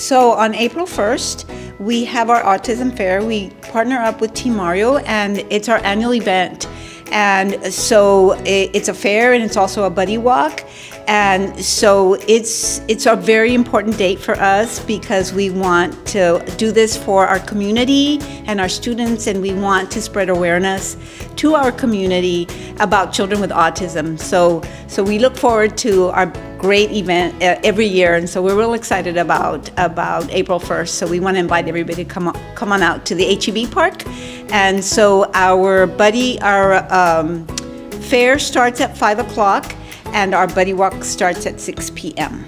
So on April 1st, we have our autism fair. We partner up with Team Mario, and it's our annual event. And so it's a fair, and it's also a buddy walk. And so it's it's a very important date for us because we want to do this for our community and our students, and we want to spread awareness to our community about children with autism. So so we look forward to our great event uh, every year, and so we're real excited about about April 1st. So we want to invite everybody to come on, come on out to the HEB Park, and so our buddy our um, fair starts at five o'clock and our buddy walk starts at 6 p.m.